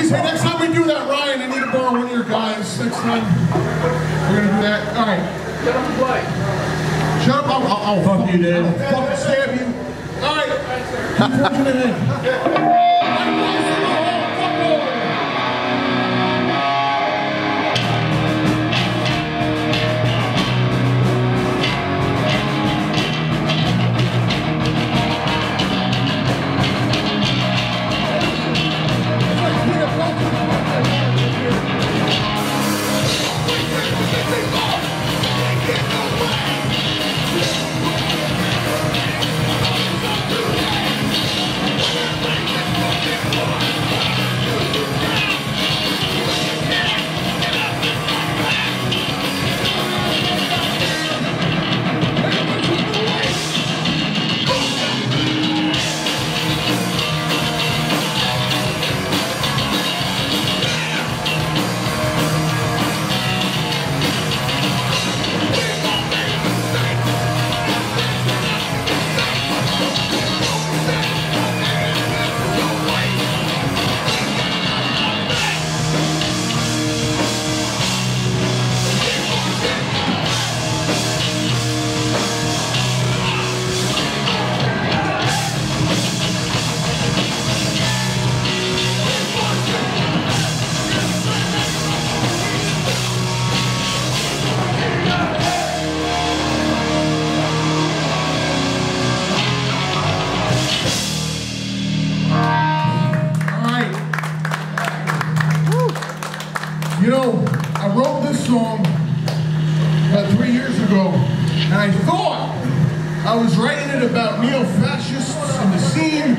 Geez, hey, next time we do that, Ryan, I need to borrow one of your guys. Next time, we're gonna do that. All right. Get on the play. Shut up, I'll, I'll, I'll Fuck you, Dave. I'll fucking stab you. All right. Keep neo-fascists in the scene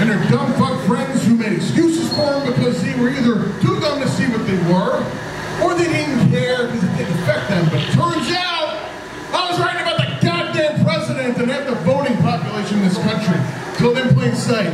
and their dumb fuck friends who made excuses for them because they were either too dumb to see what they were, or they didn't care because it didn't affect them. But turns out I was writing about the goddamn president and half the voting population in this country. Till in plain sight.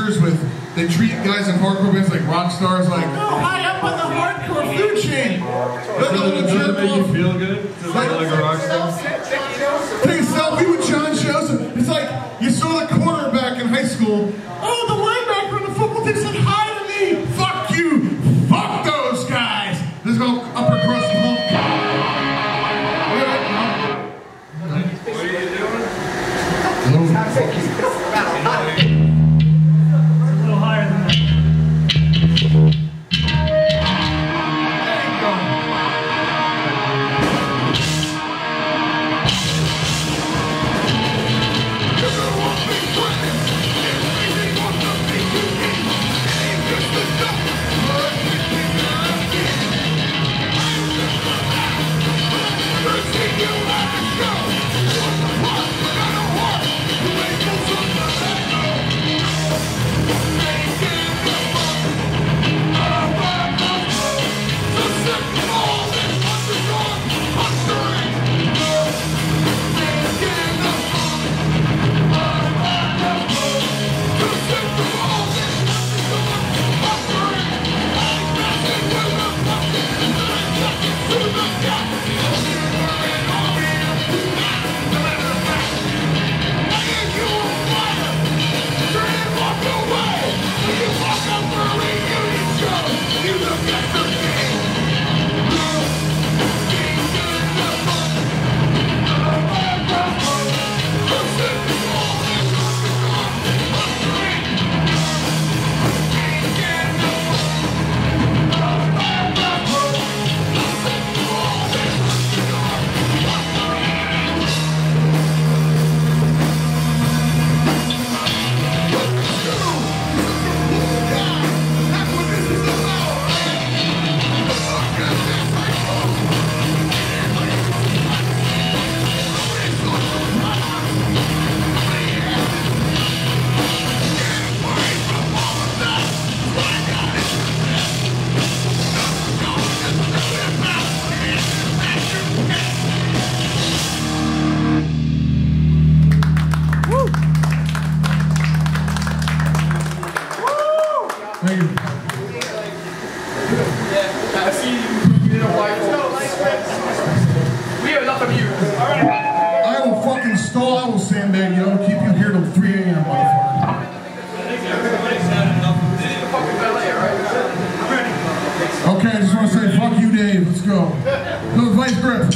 Pictures with, they treat guys in hardcore bands like rock stars, like, oh, high up on the hardcore food chain. Let the little Does it make you feel good? Does it feel like a rock star? Fucking. I will sandbag you. I will keep you here till 3 a.m., motherfucker. All? Okay, I just want to say fuck you, Dave. Let's go. Go, Vice Grip.